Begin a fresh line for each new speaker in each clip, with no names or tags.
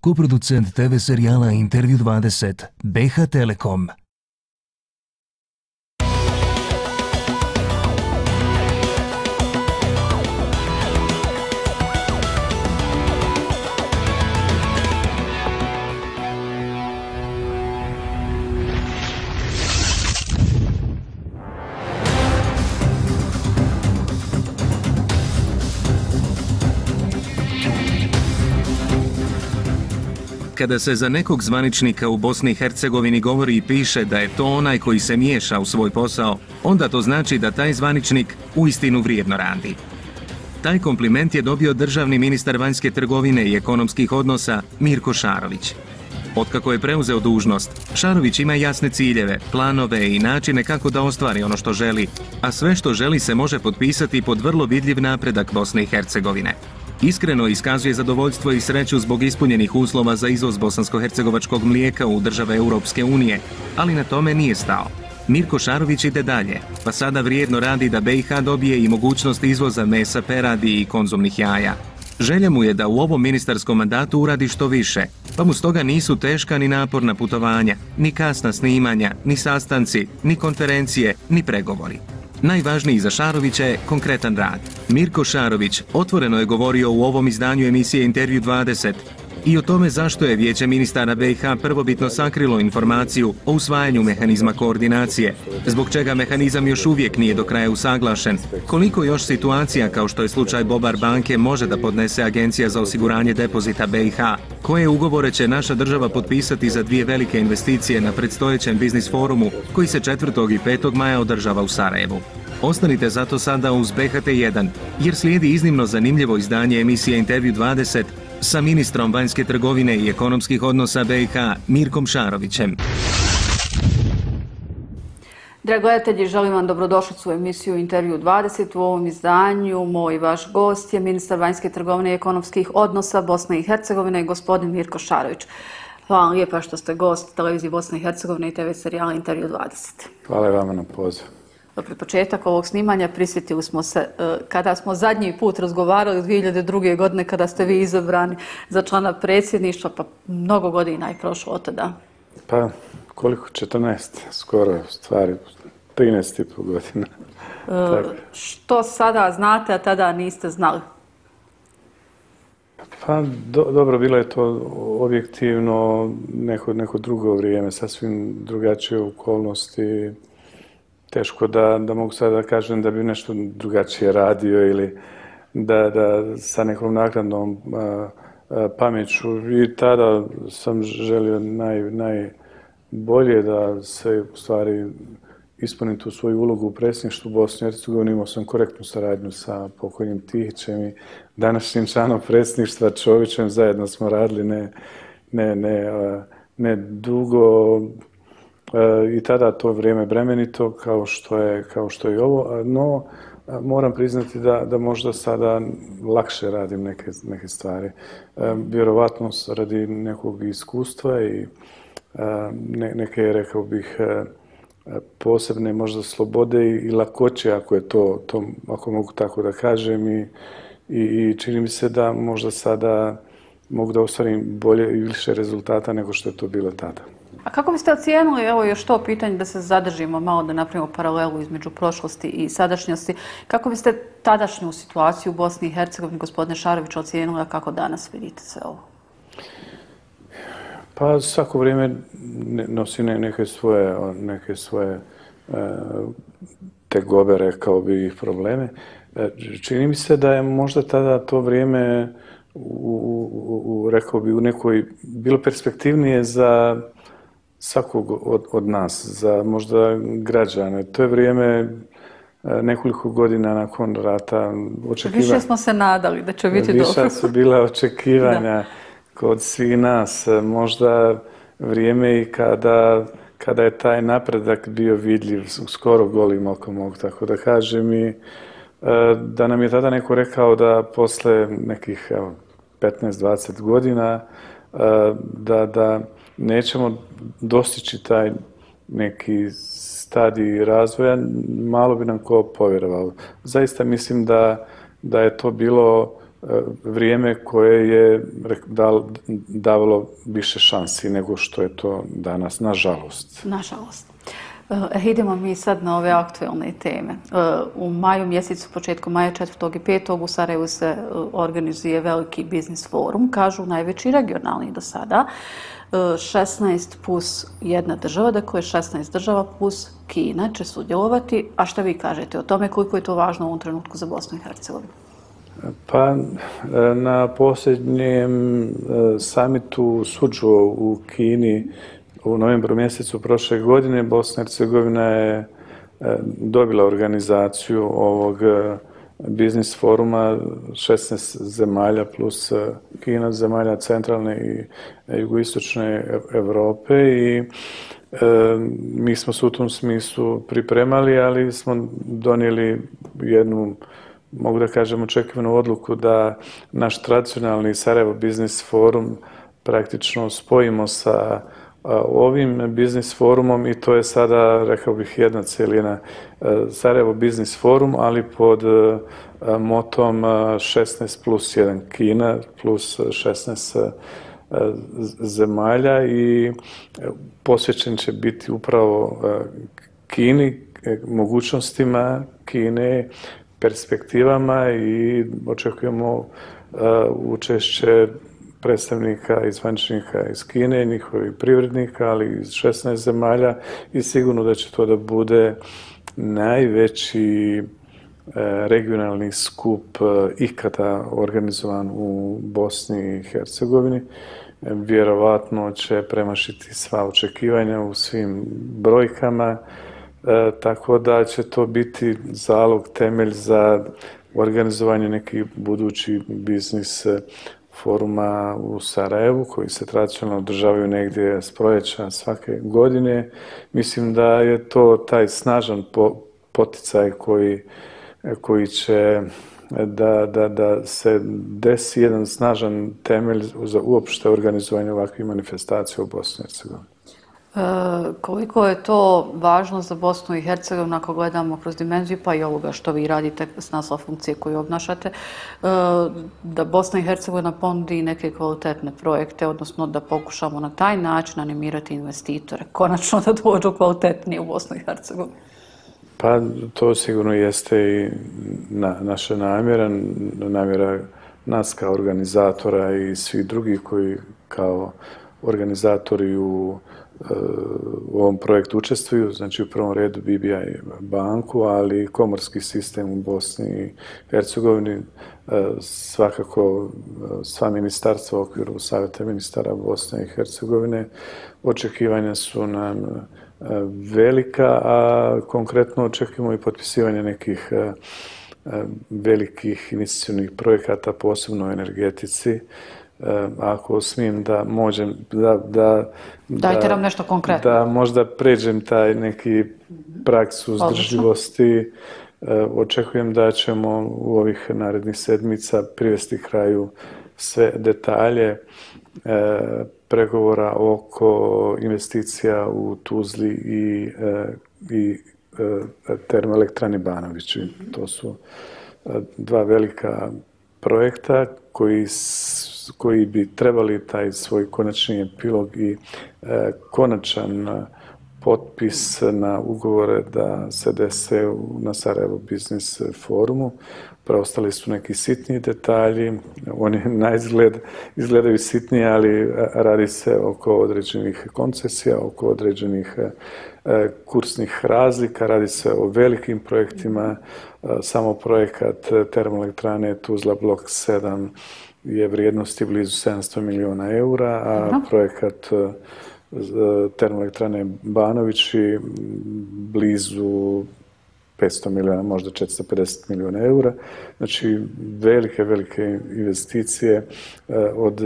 Koproducent TV serijala Intervju 20, BH Telekom.
Kada se za nekog zvaničnika u Bosni i Hercegovini govori i piše da je to onaj koji se miješa u svoj posao, onda to znači da taj zvaničnik u istinu vrijedno radi. Taj kompliment je dobio državni ministar vanjske trgovine i ekonomskih odnosa Mirko Šarović. Otkako je preuzeo dužnost, Šarović ima jasne ciljeve, planove i načine kako da ostvari ono što želi, a sve što želi se može potpisati pod vrlo vidljiv napredak Bosne i Hercegovine. Iskreno iskazuje zadovoljstvo i sreću zbog ispunjenih uslova za izvoz bosansko-hercegovačkog mlijeka u države Europske unije, ali na tome nije stao. Mirko Šarović ide dalje, pa sada vrijedno radi da BiH dobije i mogućnost izvoza mesa, peradi i konzumnih jaja. Želja mu je da u ovom ministarskom mandatu uradi što više, pa mu stoga nisu teška ni naporna putovanja, ni kasna snimanja, ni sastanci, ni konferencije, ni pregovori. Najvažniji za Šarovića je konkretan rad. Mirko Šarović otvoreno je govorio u ovom izdanju emisije Intervju 20 i o tome zašto je Vijeće ministara BiH prvobitno sakrilo informaciju o usvajanju mehanizma koordinacije, zbog čega mehanizam još uvijek nije do kraja usaglašen, koliko još situacija kao što je slučaj Bobar banke može da podnese Agencija za osiguranje depozita BiH, koje ugovore će naša država potpisati za dvije velike investicije na predstojećem biznis forumu koji se 4. i 5. maja održava u Sarajevu. Ostanite zato sada uz BHT1, jer slijedi iznimno zanimljivo izdanje emisije Intervju 20 sa ministrom vanjske trgovine i ekonomskih odnosa BiH Mirkom Šarovićem.
Dragi gledatelji, želim vam dobrodošlicu u emisiju Intervju 20. U ovom izdanju moj vaš gost je ministar vanjske trgovine i ekonomskih odnosa Bosne i Hercegovine, gospodin Mirko Šarović. Hvala vam lijepa što ste gost televizije Bosne i Hercegovine i TV serijala Intervju 20.
Hvala vam na pozivu
pri početak ovog snimanja prisjetili smo se e, kada smo zadnji put razgovarali u 2002. godine kada ste vi izabrani za člana predsjedništva, pa mnogo godina je prošlo od tada.
Pa koliko? 14, skoro stvari, 13 i pol godina.
E, što sada znate, a tada niste znali?
Pa do, dobro, bilo je to objektivno neko, neko drugo vrijeme, sasvim drugačije okolnosti, teško da, da mogu sada da kažem da bi nešto drugačije radio ili da, da sa nekom nakladnom pameću. I tada sam želio naj, najbolje da se u stvari ispunim tu svoju ulogu u predsjedništvu Bosne i Hercegovine. Imao sam korektnu saradnju sa pokojnim Tihićem i današnjim članom predsjedništva Čovićem. Zajedno smo radili ne, ne, ne, ne dugo, i tada to vrijeme bremenito kao što je kao što je ovo. No moram priznati da da možda sada lakše radim neke neke stvari. E, vjerovatno radi nekog iskustva i e, ne, neke rekao bih e, posebne možda slobode i, i lakoće ako je to to ako mogu tako da kažem. I i, i čini mi se da možda sada mogu da ostvarim bolje i više rezultata nego što je to bilo tada.
A kako biste ocijenili, evo još to pitanje da se zadržimo malo da napravimo paralelu između prošlosti i sadašnjosti, kako biste tadašnju situaciju u Bosni i Hercegovini, gospodine Šarović, ocijenili, a kako danas vidite sve ovo?
Pa svako vrijeme nosi neke svoje, neke svoje e, te gobe, rekao bi ih probleme. E, čini mi se da je možda tada to vrijeme u, u, u, rekao bi, u nekoj, bilo perspektivnije za svakog od, od nas, za možda građane. To je vrijeme e, nekoliko godina nakon rata
očekivanja. Više smo se nadali da će biti dobro.
Više su bila očekivanja kod svih nas. Možda vrijeme i kada, kada je taj napredak bio vidljiv, skoro golim oko mogu tako da kažem. I, e, da nam je tada neko rekao da posle nekih 15-20 godina e, da, da nećemo dostići taj neki stadij razvoja, malo bi nam ko povjerovalo. Zaista mislim da, da je to bilo e, vrijeme koje je davalo više šansi nego što je to danas, nažalost.
Nažalost. E, e, idemo mi sad na ove aktuelne teme. E, u maju mjesecu, početku maja 4. i 5. u Sarajevu se e, organizuje veliki biznis forum, kažu najveći regionalni do sada. 16 plus jedna država, dakle 16 država plus Kina će sudjelovati. A šta vi kažete o tome koliko je to važno u ovom trenutku za Bosnu i Hercegovinu?
Pa na posljednjem e, samitu Suđo u Kini u novembru mjesecu prošle godine Bosna i Hercegovina je e, dobila organizaciju ovog biznis foruma 16 zemalja plus e, Kina zemalja centralne i e, jugoistočne Evrope i e, mi smo se u tom smislu pripremali, ali smo donijeli jednu mogu da kažem, očekivanu odluku da naš tradicionalni Sarajevo Biznis Forum praktično spojimo sa ovim biznis forumom i to je sada, rekao bih, jedna cijelina e, Sarajevo biznis forum, ali pod e, motom e, 16 plus 1 Kina plus 16 zemalja i posvećen će biti upravo Kini, mogućnostima Kine, perspektivama i očekujemo učešće predstavnika i zvančnika iz Kine, njihovih privrednika, ali iz 16 zemalja i sigurno da će to da bude najveći e, regionalni skup e, ikada organizovan u Bosni i Hercegovini. E, vjerovatno će premašiti sva očekivanja u svim brojkama, tako da će to biti zalog, temelj za organizovanje nekih budući biznis foruma u Sarajevu koji se tradicionalno održavaju negdje s projeća svake godine. Mislim da je to taj snažan poticaj koji, koji će da, da, da se desi jedan snažan temelj za uopšte organizovanje ovakvih manifestacija u Bosni i Hercegovini.
E, koliko je to važno za Bosnu i Hercegovinu ako gledamo kroz dimenziju pa i ovoga što vi radite s naslova funkcije koju obnašate, e, da Bosna i Hercegovina ponudi neke kvalitetne projekte, odnosno da pokušamo na taj način animirati investitore, konačno da dođu kvalitetnije u Bosnu i Hercegovinu?
Pa to sigurno jeste i na, naša namjera, namjera nas kao organizatora i svih drugih koji kao organizatori u u ovom projektu učestvuju, znači u prvom redu BBI banku, ali i komorski sistem u Bosni i Hercegovini, e, svakako e, sva ministarstva u okviru Savjeta ministara Bosne i Hercegovine. Očekivanja su nam e, velika, a konkretno očekujemo i potpisivanje nekih velikih inicijalnih projekata, posebno u energetici, ako smijem da možem da, da,
Dajte nam nešto konkretno.
Da možda pređem taj neki praks uzdržljivosti. Očekujem da ćemo u ovih narednih sedmica privesti kraju sve detalje e, pregovora oko investicija u Tuzli i, i termoelektrani Banovići. To su dva velika projekta koji koji bi trebali taj svoj konačni epilog i e, konačan e, potpis na ugovore da se dese na Sarajevo Business forumu. Preostali su neki sitni detalji, oni na izgled izgledaju sitni, ali e, radi se oko određenih koncesija, oko određenih e, e, kursnih razlika, radi se o velikim projektima, samo projekat termoelektrane Tuzla Blok 7 je vrijednosti blizu 700 miliona eura, a Aha. projekat e, termoelektrane Banovići blizu 500 miliona, možda 450 miliona eura. Znači, velike, velike investicije e, od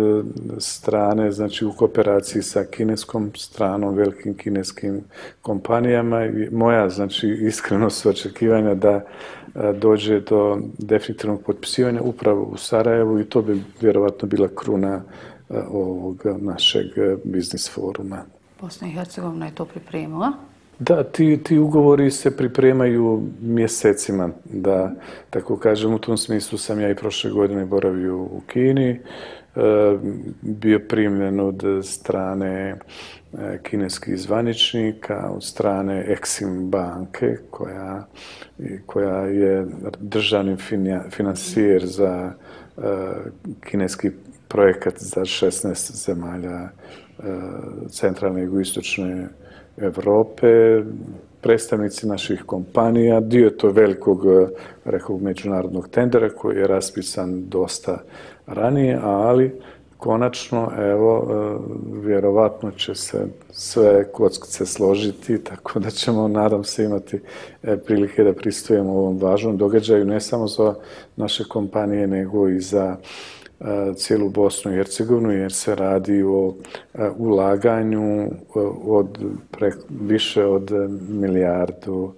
strane, znači u kooperaciji sa kineskom stranom, velikim kineskim kompanijama. Moja, znači, iskreno su očekivanja da E, E, dođe do definitivnog potpisivanja upravo u Sarajevu i to bi vjerovatno bila kruna e, ovog našeg biznis foruma.
Bosna i Hercegovina je to pripremila.
Da, ti, ti ugovori se pripremaju mjesecima, da tako kažem, u tom smislu sam ja i prošle godine boravio u Kini, e, bio primljen od strane e, kineskih zvaničnika, od strane Exim banke, koja, koja je državni financijer za e, kineski projekat za 16 zemalja centralne i jugoistočne Evrope, Evrope, predstavnici naših kompanija, dio to velikog, eh, rekao, međunarodnog tendera koji je raspisan dosta ranije, ali konačno, evo, eh, vjerovatno će se sve kockice složiti, tako da ćemo, nadam se, imati eh, prilike da pristujemo ovom važnom događaju, ne samo za naše kompanije, nego i za cijelu Bosnu i Hercegovinu, jer se radi o ulaganju od prek, više od milijardu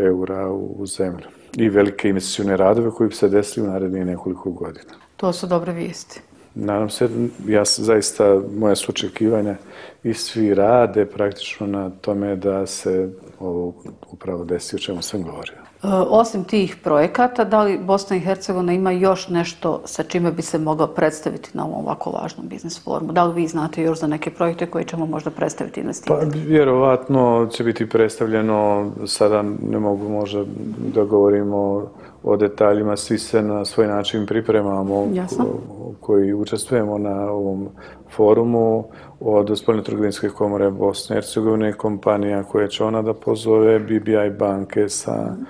eura u zemlju. I velike investicione radove koji bi se desili u narednije nekoliko godina.
To su dobre vijesti.
Nadam se, ja zaista, moja su očekivanja i svi rade praktično na tome da se ovo upravo desi o čemu sam govorio.
Osim tih projekata, da li Bosna i Hercegovina ima još nešto sa čime bi se mogla predstaviti na ovom ovako važnom biznis forumu? Da li vi znate još za neke projekte koje ćemo možda predstaviti investitorima?
Pa, vjerovatno će biti predstavljeno, sada ne mogu možda da govorimo o detaljima, svi se na svoj način pripremamo
Jasno.
koji učestvujemo na ovom forumu od Spoljne trgovinske komore Bosne i Hercegovine, kompanija koja će ona da pozove, BBI banke sa mm.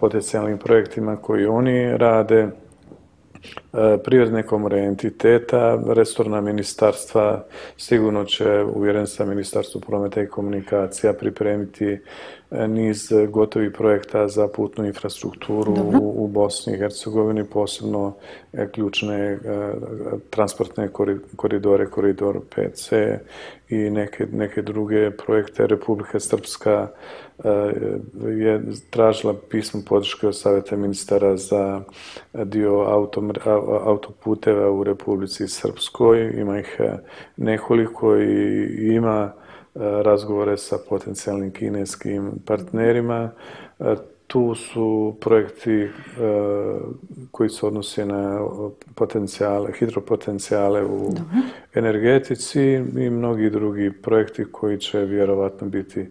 potencijalnim projektima koji oni rade, e, prirodne komore entiteta, restorna ministarstva, sigurno će, uvjeren sam, ministarstvo prometa i komunikacija pripremiti niz gotovi projekta za putnu infrastrukturu u, u Bosni i Hercegovini, posebno e, ključne e, transportne koridore, koridor PC i neke, neke druge projekte. Republika Srpska e, je tražila pismo podrške od savjeta ministara za dio auto, autoputeva u Republici Srpskoj. Ima ih nekoliko i ima razgovore sa potencijalnim kineskim partnerima. E, tu su projekti e, koji se odnose na potencijale, hidropotencijale u energetici i mnogi drugi projekti koji će vjerovatno biti e,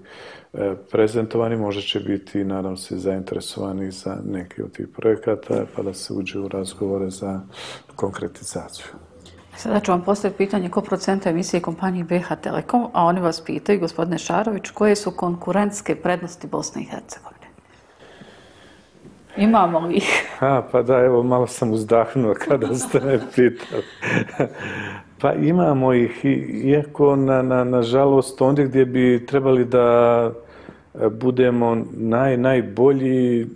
prezentovani. Možda će biti, nadam se, zainteresovani za neke od tih projekata pa da se uđe u razgovore za konkretizaciju.
Sada ću vam postaviti pitanje ko procenta emisije kompanije BH Telekom, a oni vas pitaju, gospodine Šarović, koje su konkurentske prednosti Bosne i Hercegovine? Imamo li ih?
Ha, pa da, evo, malo sam uzdahnuo kada ste me pitali. pa imamo ih, iako na, na, na žalost, ondje gdje bi trebali da budemo naj, najbolji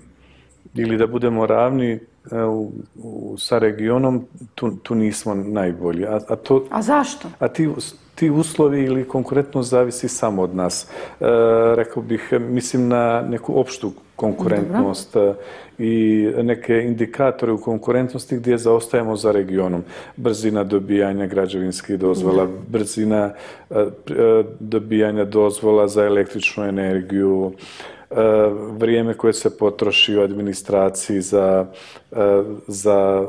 ili da budemo ravni, E, u, u, sa regionom, tu, tu nismo najbolji. A, a, to,
a zašto?
A ti, ti uslovi ili konkurentnost zavisi samo od nas. E, rekao bih, mislim na neku opštu konkurentnost Dobro. E, i neke indikatore u konkurentnosti gdje zaostajemo za regionom. Brzina dobijanja građevinskih dozvola, brzina e, dobijanja dozvola za električnu energiju, E, vrijeme koje se potroši u administraciji za, e, za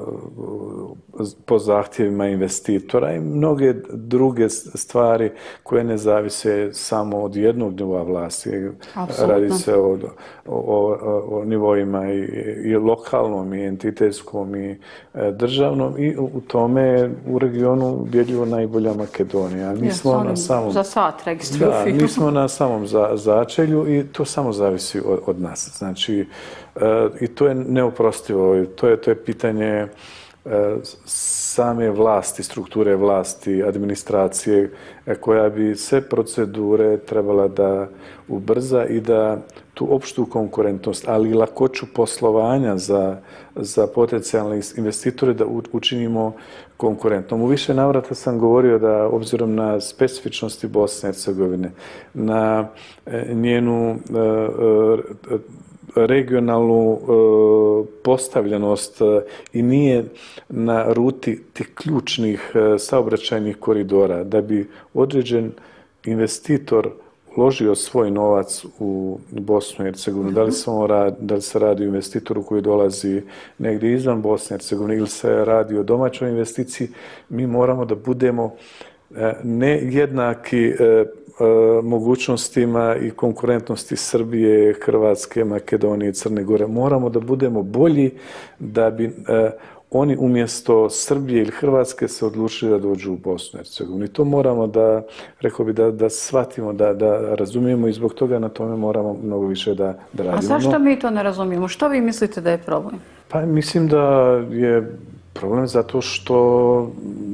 po zahtjevima investitora i mnoge druge stvari koje ne zavise samo od jednog nivoa vlasti. Absolutno. Radi se o, o, o, o nivoima i, i lokalnom i entitetskom i e, državnom i u tome u regionu bjeljivo najbolja Makedonija. Mi
yes, smo na samom, za sat registruju
da, mi smo na samom za, začelju i to samo zavisi od, od nas. Znači, e, i to je neoprostivo. To je, to je pitanje e, same vlasti, strukture vlasti, administracije, e, koja bi sve procedure trebala da ubrza i da tu opštu konkurentnost, ali i lakoću poslovanja za, za potencijalne investitore da učinimo konkurentnom. U više navrata sam govorio da, obzirom na specifičnosti Bosne i Hercegovine, na e, njenu e, e, regionalnu postavljenost i nije na ruti tih ključnih saobraćajnih koridora da bi određen investitor uložio svoj novac u Bosnu i Hercegovinu, da li, radi, da li se radi o investitoru koji dolazi negdje izvan Bosne i Hercegovine ili se radi o domaćoj investiciji, mi moramo da budemo e, ne jednaki e, e, mogućnostima i konkurentnosti Srbije, Hrvatske, Makedonije, Crne Gore. Moramo da budemo bolji da bi oni umjesto Srbije ili Hrvatske se odlučili da dođu u Bosnu i Hercegovini. To moramo da, rekao bi, da, da shvatimo, da, da razumijemo i zbog toga na tome moramo mnogo više da, da radimo.
A zašto mi to ne razumijemo? Što vi mislite da je problem?
Pa mislim da je problem zato što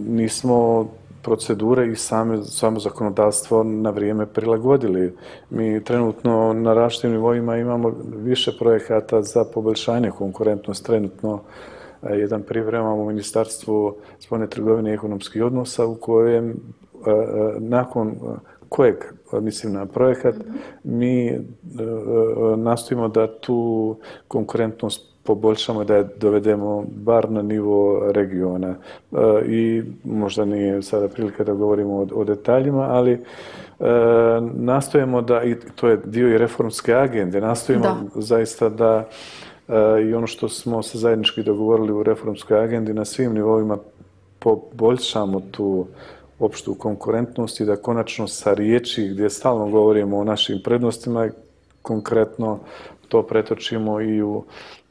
nismo procedure i same, samo zakonodavstvo na vrijeme prilagodili. Mi trenutno na različitim nivoima imamo više projekata za poboljšanje konkurentnost trenutno jedan pripremam u Ministarstvu spolne trgovine i ekonomskih odnosa u kojem e, e, nakon kojeg, mislim na projekat, mi nastojimo da tu konkurentnost poboljšamo da je dovedemo bar na nivo regiona. I možda nije sada prilika da govorimo o, o detaljima, ali e, nastojimo da, i to je dio i reformske agende, nastojimo da. zaista da E, Eh, i ono što smo se zajednički dogovorili u reformskoj agendi na svim nivoima poboljšamo tu opštu konkurentnost i da konačno sa riječi gdje stalno govorimo o našim prednostima konkretno to pretočimo i u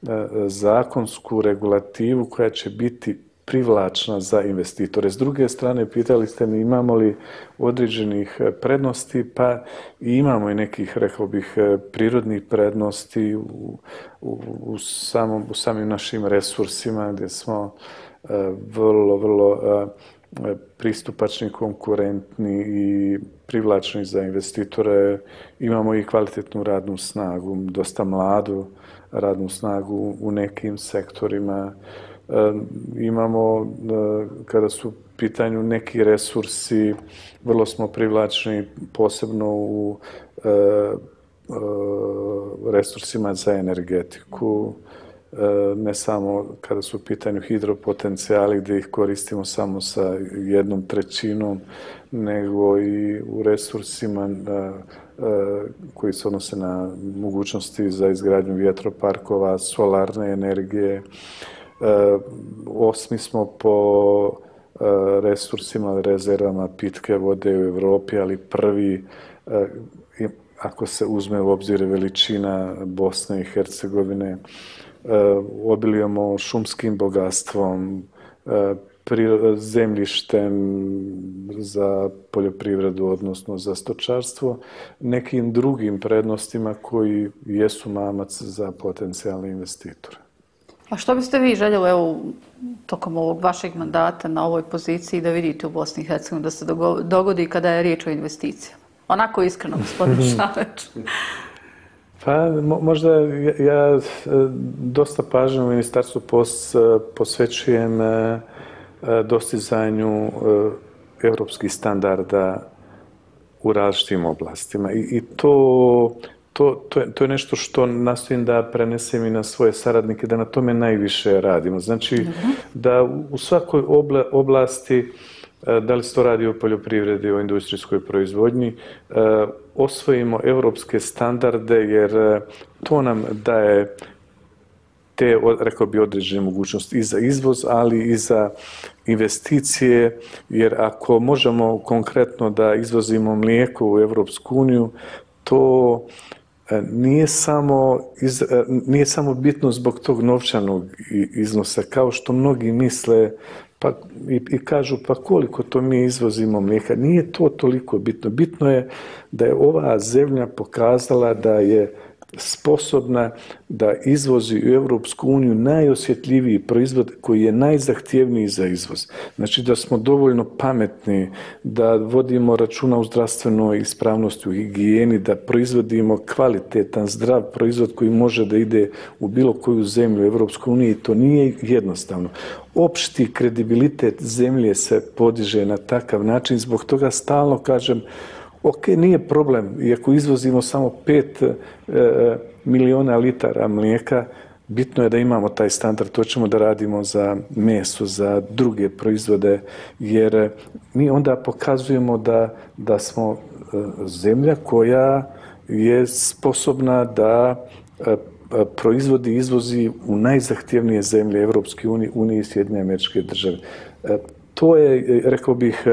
eh, zakonsku regulativu koja će biti privlačna za investitore. S druge strane, pitali ste mi imamo li određenih e, prednosti, pa imamo i nekih, rekao bih, e, prirodnih prednosti u, u, u, samom, u samim našim resursima gdje smo e, vrlo, vrlo e, pristupačni, konkurentni i privlačni za investitore. Imamo i kvalitetnu radnu snagu, dosta mladu radnu snagu u nekim sektorima imamo, e, kada su pitanju neki resursi, vrlo smo privlačni posebno u e, e, resursima za energetiku, e, ne samo kada su u pitanju hidropotencijali gdje ih koristimo samo sa jednom trećinom, nego i u resursima e, e, koji se odnose na mogućnosti za izgradnju vjetroparkova, solarne energije, Eh, osmi smo po eh, resursima, rezervama pitke vode u Evropi, ali prvi, eh, ako se uzme u obzir veličina Bosne i Hercegovine, obilijamo šumskim bogatstvom, zemljištem za poljoprivredu, odnosno za stočarstvo, nekim drugim prednostima koji jesu mamac za potencijalne investitore.
A što biste vi željeli evo, tokom ovog vašeg mandata na ovoj poziciji da vidite u Bosni i Hercegovini da se dogodi kada je riječ o investicijama? Onako iskreno, gospodin Šaleć.
Pa možda ja, dosta pažnje u ministarstvu pos, posvećujem e, dostizanju e, evropskih standarda u različitim oblastima. I, i to to, to, je, to je nešto što nastojim da prenesem i na svoje saradnike, da na tome najviše radimo. Znači, uh -huh. da u svakoj obla, oblasti, e, da li se to radi o poljoprivredi, o industrijskoj proizvodnji, e, osvojimo evropske standarde, jer e, to nam daje te, rekao bi, određene mogućnosti i za izvoz, ali i za investicije, jer ako možemo konkretno da izvozimo mlijeko u Evropsku uniju, to E, E, nije samo, iz, e, nije samo bitno zbog tog novčanog iznosa, kao što mnogi misle pa, i, i kažu pa koliko to mi izvozimo mlijeka. Nije to toliko bitno. Bitno je da je ova zemlja pokazala da je sposobna da izvozi u Evropsku uniju najosjetljiviji proizvod koji je najzahtjevniji za izvoz. Znači da smo dovoljno pametni, da vodimo računa u zdravstvenoj ispravnosti, u higijeni, da proizvodimo kvalitetan, zdrav proizvod koji može da ide u bilo koju zemlju Evropske unije i To nije jednostavno. Opšti kredibilitet zemlje se podiže na takav način. Zbog toga stalno kažem, Ok, nije problem, iako izvozimo samo 5 e, e, miliona litara mlijeka, bitno je da imamo taj standard, to ćemo da radimo za meso, za druge proizvode, jer e, mi onda pokazujemo da, da smo e, zemlja koja je sposobna da proizvodi i izvozi u najzahtjevnije zemlje Evropske unije, unije i Sjedinje američke države. To je, rekao bih,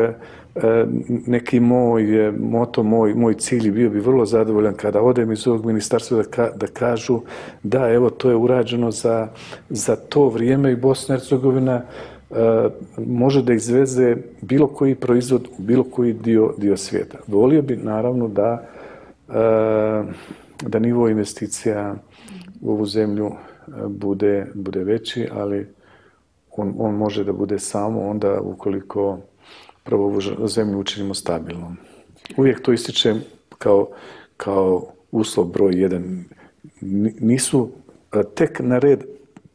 E, neki moj moto, moj, moj cilj bio bi vrlo zadovoljan kada odem iz ovog ministarstva da, ka, da kažu da, evo, to je urađeno za, za to vrijeme i Bosna i Hercegovina e, može da izveze bilo koji proizvod u bilo koji dio, dio svijeta. Volio bi naravno da e, da nivo investicija u ovu zemlju bude, bude veći, ali on, on može da bude samo onda ukoliko prvo ovu zemlju učinimo stabilnom. Uvijek to ističem kao, kao uslov broj jedan. Nisu tek na red,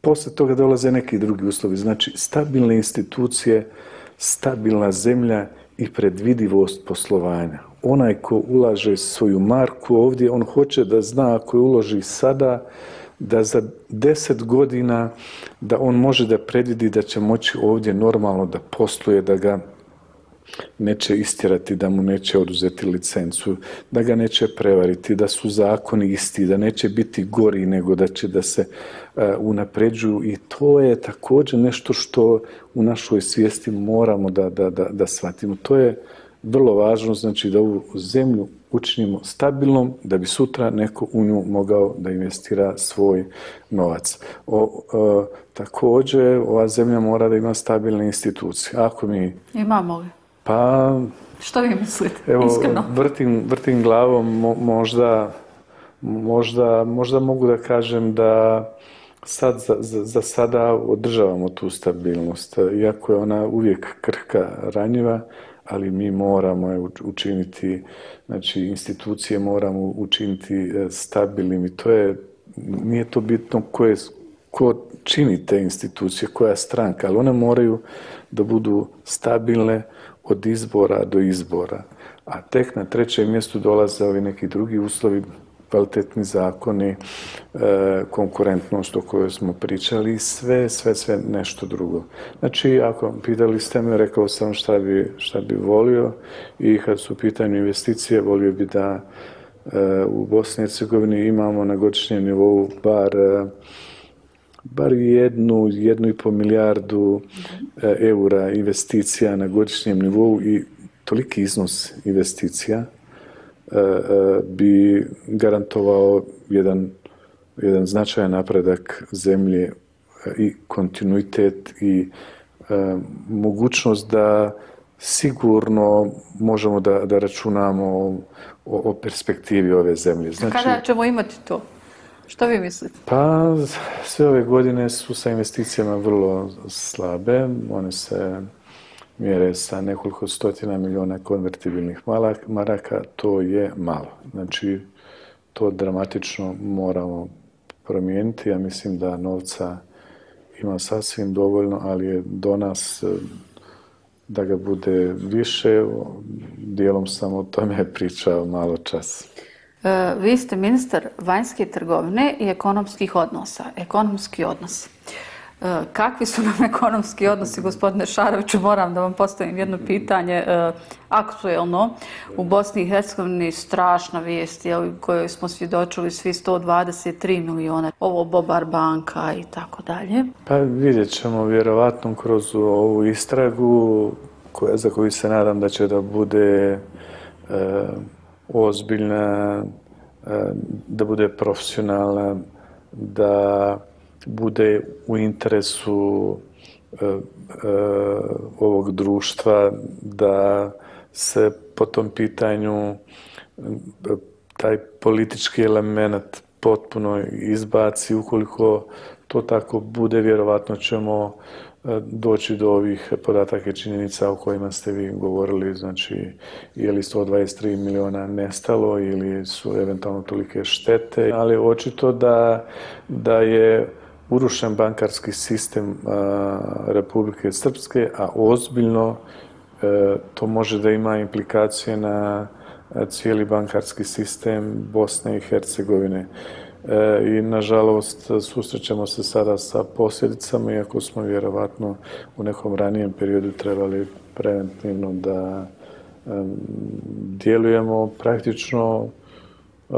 posle toga dolaze neki drugi uslovi. Znači, stabilne institucije, stabilna zemlja i predvidivost poslovanja. Onaj ko ulaže svoju marku ovdje, on hoće da zna ako je uloži sada, da za deset godina da on može da predvidi da će moći ovdje normalno da posluje, da ga neće istirati, da mu neće oduzeti licencu, da ga neće prevariti, da su zakoni isti, da neće biti gori nego da će da se uh, unapređuju. I to je također nešto što u našoj svijesti moramo da, da, da, da shvatimo. To je vrlo važno, znači da ovu zemlju učinimo stabilnom, da bi sutra neko u nju mogao da investira svoj novac. O, o, također, ova zemlja mora da ima stabilne institucije. Ako mi...
Imamo li?
Pa...
Što vi mislite,
evo,
iskreno?
Vrtim, vrtim glavom, mo, možda, možda, možda mogu da kažem da sad, za, za, za sada održavamo tu stabilnost. Iako je ona uvijek krhka, ranjiva, ali mi moramo je učiniti, znači institucije moramo učiniti e, stabilnim i to je, nije to bitno ko, je, ko čini te institucije, koja stranka, ali one moraju da budu stabilne, od izbora do izbora. A tek na trećem mjestu dolaze ovi neki drugi uslovi, kvalitetni zakoni, e, konkurentnost o kojoj smo pričali, sve, sve, sve nešto drugo. Znači, ako pitali ste me, rekao sam šta bi, šta bi volio i kad su pitanju investicije, volio bi da e, u Bosni i Hercegovini imamo na godišnjem nivou bar e, bar jednu, jednu i po milijardu e, eura investicija na godišnjem nivou i toliki iznos investicija e, e, bi garantovao jedan, jedan značajan napredak zemlje e, i kontinuitet i e, mogućnost da sigurno možemo da, da računamo o, o perspektivi ove zemlje.
Znači, Kada ćemo imati to? Što vi mislite?
Pa, sve ove godine su sa investicijama vrlo slabe. One se mjere sa nekoliko stotina miliona konvertibilnih maraka. To je malo. Znači, to dramatično moramo promijeniti. Ja mislim da novca ima sasvim dovoljno, ali je do nas e, da ga bude više. Dijelom sam o tome pričao malo časa.
E, vi ste ministar vanjske trgovine i ekonomskih odnosa. Ekonomski odnos. E, kakvi su nam ekonomski odnosi, gospodine Šaroviću? Moram da vam postavim jedno pitanje. E, aktuelno, u Bosni i Hercegovini strašna vijest u kojoj smo svjedočili svi 123 miliona. Ovo Bobar banka i tako dalje.
Pa vidjet ćemo vjerovatno kroz ovu istragu koja, za koju se nadam da će da bude e, ozbiljna, e, da bude profesionalna, da bude u interesu e, e, ovog društva, da se po tom pitanju taj politički element potpuno izbaci. Ukoliko to tako bude, vjerovatno ćemo E, doći do ovih podataka i činjenica o kojima ste vi govorili, znači je li 123 miliona nestalo ili su eventualno tolike štete, ali očito da, da je urušen bankarski sistem a, Republike Srpske, a ozbiljno a, to može da ima implikacije na cijeli bankarski sistem Bosne i Hercegovine. E, i nažalost susrećemo se sada sa posljedicama, iako smo vjerovatno u nekom ranijem periodu trebali preventivno da djelujemo praktično e,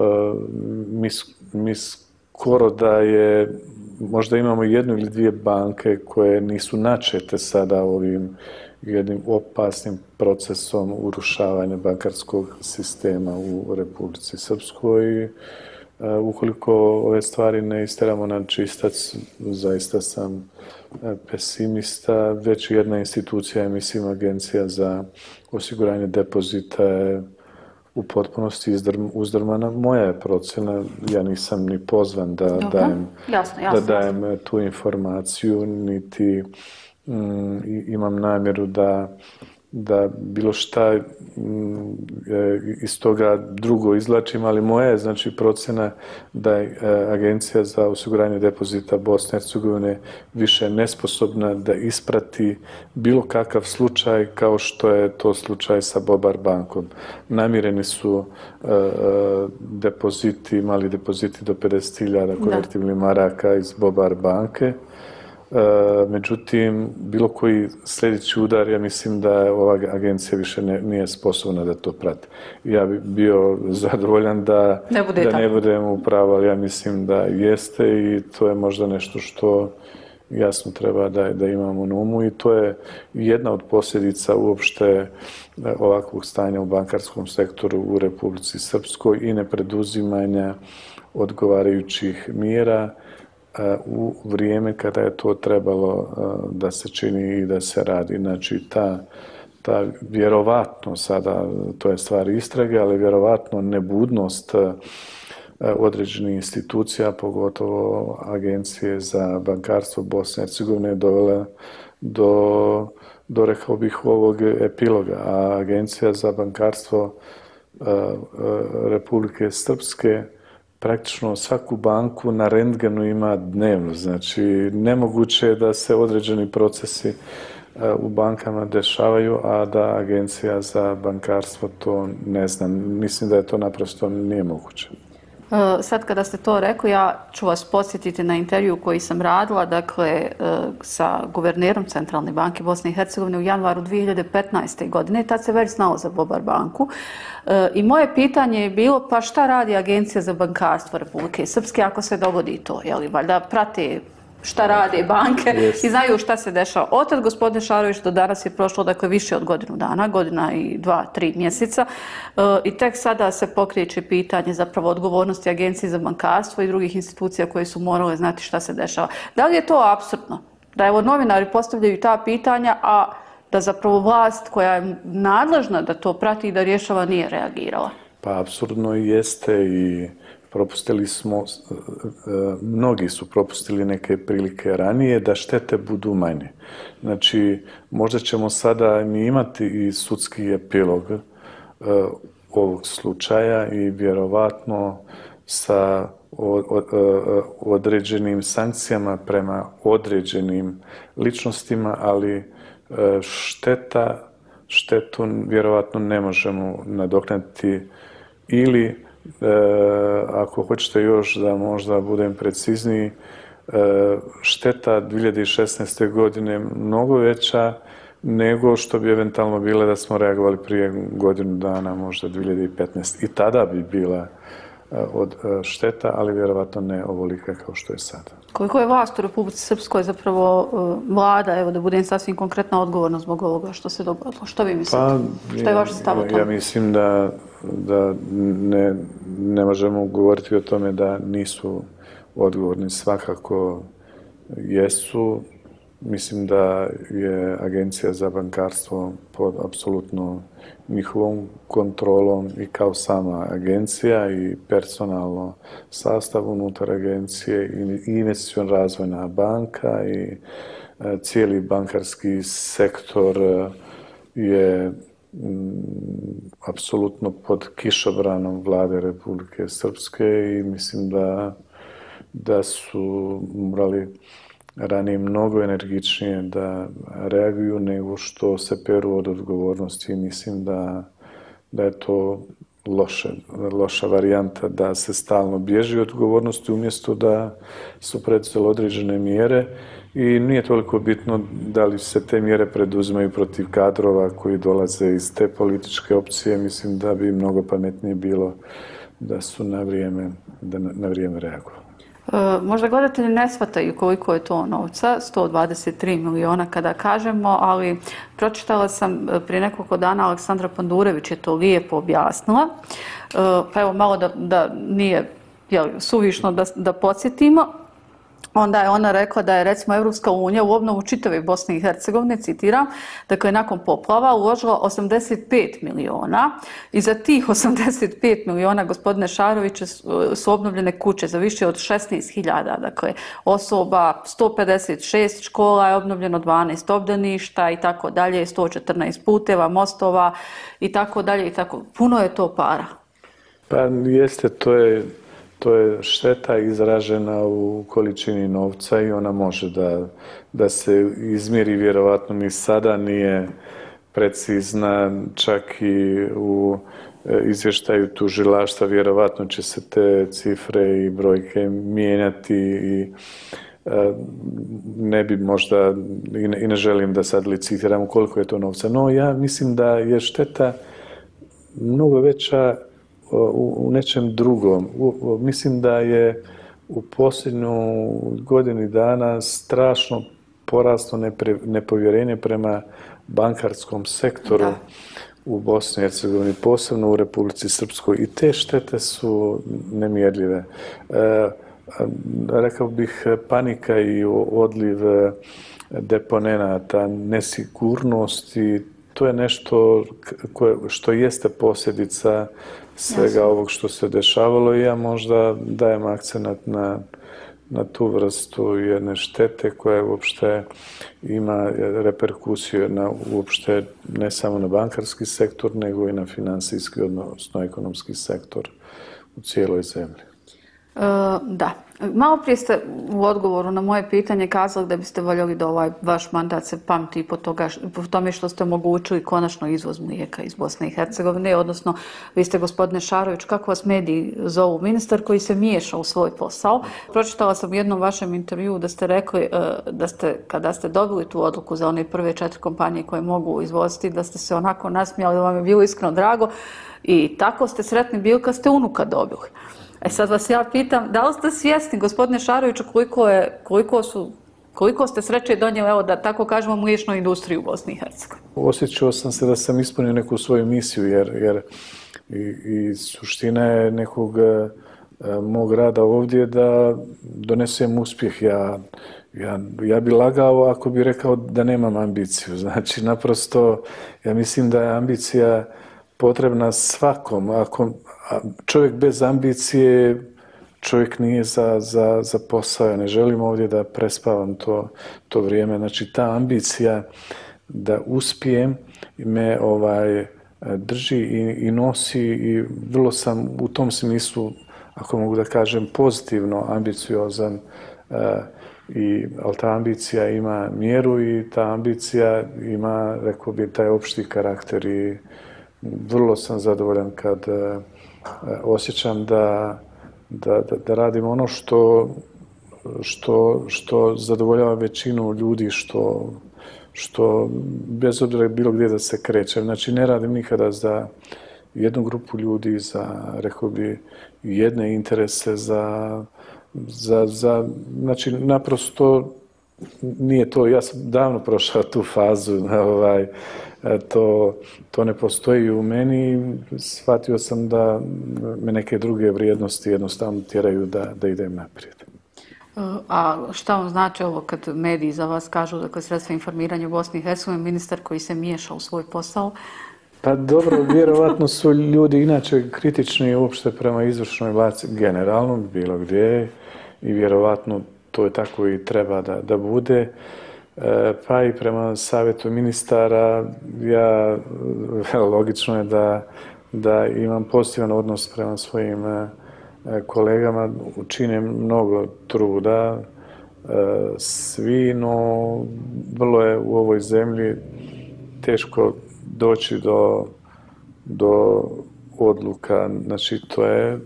mi, mi skoro da je možda imamo jednu ili dvije banke koje nisu načete sada ovim jednim opasnim procesom urušavanja bankarskog sistema u Republici Srpskoj. Ukoliko ove stvari ne isteramo na čistac, zaista sam pesimista. Već jedna institucija, mislim, agencija za osiguranje depozita je u potpunosti uzdrmana. Moja je procena, ja nisam ni pozvan da Dobro. dajem, jasno, jasno, da dajem tu informaciju, niti mm, imam namjeru da da bilo šta mm, e, iz toga drugo izlačim, ali moja je znači procena da je e, Agencija za osiguranje depozita Bosne i Hercegovine više nesposobna da isprati bilo kakav slučaj kao što je to slučaj sa Bobar bankom. Namireni su e, depoziti, mali depoziti do 50.000 konvertibilnih maraka iz Bobar banke. E, međutim, bilo koji sljedeći udar, ja mislim da ova agencija više ne, nije sposobna da to prati. Ja bi bio zadovoljan da ne, bude da ne budemo u pravu, ali ja mislim da jeste i to je možda nešto što jasno treba da, da imamo na umu i to je jedna od posljedica uopšte e, ovakvog stanja u bankarskom sektoru u Republici Srpskoj i nepreduzimanja odgovarajućih mjera Eh, u vrijeme kada je to trebalo eh, da se čini i da se radi. Znači, ta, ta vjerovatno sada, to je stvar istrage, ali vjerovatno nebudnost eh, određenih institucija, pogotovo agencije za bankarstvo Bosne i Hercegovine, dovela do, do, rekao bih, ovog epiloga. A agencija za bankarstvo Republike Srpske, praktično svaku banku na rentgenu ima dnevno. Znači, nemoguće je da se određeni procesi eh, u bankama dešavaju, a da agencija za bankarstvo to ne zna. Mislim da je to naprosto nije moguće.
E, sad kada ste to rekli, ja ću vas podsjetiti na intervju koji sam radila, dakle, e, sa guvernerom Centralne banke Bosne i Hercegovine u januaru 2015. godine. Tad se već znao za Bobar banku. E, I moje pitanje je bilo, pa šta radi Agencija za bankarstvo Republike Srpske ako se dogodi to? Je li valjda prate šta rade banke yes. i znaju šta se dešava. Od tad, gospodine Šarović, do danas je prošlo dakle, više od godinu dana, godina i dva, tri mjeseca. E, I tek sada se pokrijeće pitanje zapravo odgovornosti Agencije za bankarstvo i drugih institucija koje su morale znati šta se dešava. Da li je to absurdno? Da evo novinari postavljaju ta pitanja, a da zapravo vlast koja je nadležna da to prati i da rješava nije reagirala?
Pa, absurdno jeste i propustili smo, e, e, mnogi su propustili neke prilike ranije da štete budu manje. Znači, možda ćemo sada mi imati i sudski epilog e, ovog slučaja i vjerovatno sa određenim sankcijama prema određenim ličnostima, ali šteta, štetu vjerovatno ne možemo nadoknati ili e, ako hoćete još da možda budem precizniji, e, šteta 2016. godine mnogo veća nego što bi eventualno bile da smo reagovali prije godinu dana, možda 2015. I tada bi bila e, od šteta, ali vjerovatno ne ovolika kao što je sada.
Koliko je vlast u Republici Srpskoj zapravo vlada, evo da budem sasvim konkretno odgovorna zbog ovoga što se dogodilo? Što vi mislite? Pa, što je vaš stav o tome?
Ja mislim da da ne, ne možemo govoriti o tome da nisu odgovorni. Svakako jesu. Mislim da je Agencija za bankarstvo pod apsolutno njihovom kontrolom i kao sama agencija i personalno sastav unutar agencije i investicijon razvojna banka i e, cijeli bankarski sektor e, je Mm, apsolutno pod kišobranom vlade Republike Srpske i mislim da, da su morali ranije mnogo energičnije da reaguju nego što se peru od odgovornosti. i Mislim da, da je to loše, loša varijanta da se stalno bježi od odgovornosti umjesto da su predstavili određene mjere i nije toliko bitno da li se te mjere preduzimaju protiv kadrova koji dolaze iz te političke opcije. Mislim da bi mnogo pametnije bilo da su na vrijeme, da na, na vrijeme reagovali.
E, možda gledatelji ne shvataju koliko je to novca, 123 miliona kada kažemo, ali pročitala sam e, prije nekoliko dana Aleksandra Pandurević je to lijepo objasnila. E, pa evo malo da, da nije jel, suvišno da, da podsjetimo onda je ona rekla da je recimo Evropska unija u obnovu čitave Bosne i Hercegovine, citiram, dakle nakon poplava uložila 85 miliona i za tih 85 miliona gospodine Šaroviće su obnovljene kuće za više od 16.000, dakle osoba 156 škola je obnovljeno 12 obdaništa i tako dalje, 114 puteva, mostova i tako dalje i tako. Puno je to para.
Pa jeste, to je to je šteta izražena u količini novca i ona može da, da se izmjeri vjerovatno ni sada nije precizna čak i u e, izvještaju tužilaštva vjerovatno će se te cifre i brojke mijenjati i e, ne bi možda i ne, i ne želim da sad licitiram koliko je to novca. No ja mislim da je šteta mnogo veća u, u nečem drugom. U, u, mislim da je u posljednju godini dana strašno poraslo nepre, nepovjerenje prema bankarskom sektoru da. u Bosni i Hercegovini, posebno u Republici Srpskoj. I te štete su nemjerljive. E, rekao bih panika i odliv deponenata, nesigurnost i to je nešto koje, što jeste posljedica svega Jasne. ovog što se dešavalo i ja možda dajem akcenat na, na tu vrstu jedne štete koja uopšte ima reperkusiju na uopšte ne samo na bankarski sektor, nego i na finansijski, odnosno ekonomski sektor u cijeloj zemlji.
Uh, da, Malo prije ste u odgovoru na moje pitanje kazali da biste voljeli da ovaj vaš mandat se pamti po, toga, po tome što ste omogućili konačno izvoz mlijeka iz Bosne i Hercegovine, odnosno vi ste gospodine Šarović, kako vas mediji zovu ministar koji se miješa u svoj posao. Pročitala sam u jednom vašem intervju da ste rekli e, da ste, kada ste dobili tu odluku za one prve četiri kompanije koje mogu izvoziti, da ste se onako nasmijali, da vam je bilo iskreno drago i tako ste sretni bili kad ste unuka dobili. E sad vas ja pitam, da li ste svjesni, gospodine Šaroviću, koliko, je, koliko, su, koliko ste sreće donijeli, evo da tako kažemo, mliječnu industriju u Bosni i Hercegovini?
Osjećao sam se da sam ispunio neku svoju misiju, jer, jer i, i suština je nekog e, e mog rada ovdje da donesem uspjeh. Ja, ja, ja bi lagao ako bi rekao da nemam ambiciju. Znači, naprosto, ja mislim da je ambicija potrebna svakom. Ako, čovjek bez ambicije, čovjek nije za, za, za posao. Ja ne želim ovdje da prespavam to, to vrijeme. Znači, ta ambicija da uspijem me ovaj drži i, i nosi i vrlo sam u tom smislu, ako mogu da kažem, pozitivno ambiciozan uh, i, ali ta ambicija ima mjeru i ta ambicija ima, rekao bi, taj opšti karakter i vrlo sam zadovoljan kad uh, E, osjećam da, da, da, da radim ono što, što, što zadovoljava većinu ljudi, što, što bez obzira bilo gdje da se krećem. Znači, ne radim nikada za jednu grupu ljudi, za, rekao bi, jedne interese, za, za, za, znači, naprosto nije to, ja sam davno prošao tu fazu, ovaj, E, to, to ne postoji u meni. Shvatio sam da me neke druge vrijednosti jednostavno tjeraju da, da idem naprijed. E,
a šta vam znači ovo kad mediji za vas kažu da je sredstva informiranja u Bosni i Hercegovini, ministar koji se miješa u svoj posao?
Pa dobro, vjerovatno su ljudi inače kritični uopšte prema izvršnoj vlaci generalno, bilo gdje i vjerovatno to je tako i treba da, da bude. E, pa i prema savjetu ministara, ja, logično je da, da imam pozitivan odnos prema svojim e, kolegama, učinim mnogo truda, e, svi, no vrlo je u ovoj zemlji teško doći do, do odluka. Znači, to je,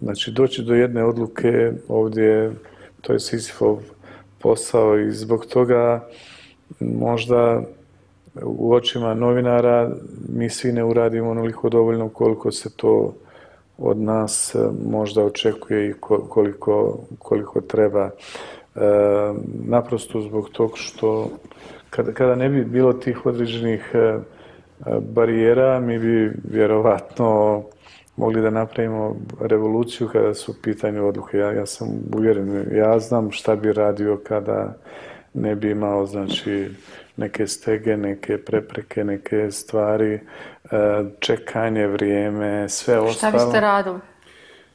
znači, doći do jedne odluke ovdje, to je Sisyfov posao i zbog toga možda u očima novinara mi svi ne uradimo onoliko dovoljno koliko se to od nas e, možda očekuje i koliko, koliko treba. E, naprosto zbog tog što kada, kada ne bi bilo tih određenih e, e, barijera, mi bi vjerovatno mogli da napravimo revoluciju kada su u pitanju odluke. Ja, ja sam uvjeren, ja znam šta bi radio kada ne bi imao znači, neke stege, neke prepreke, neke stvari, e, čekanje, vrijeme, sve ostalo.
Šta biste radili?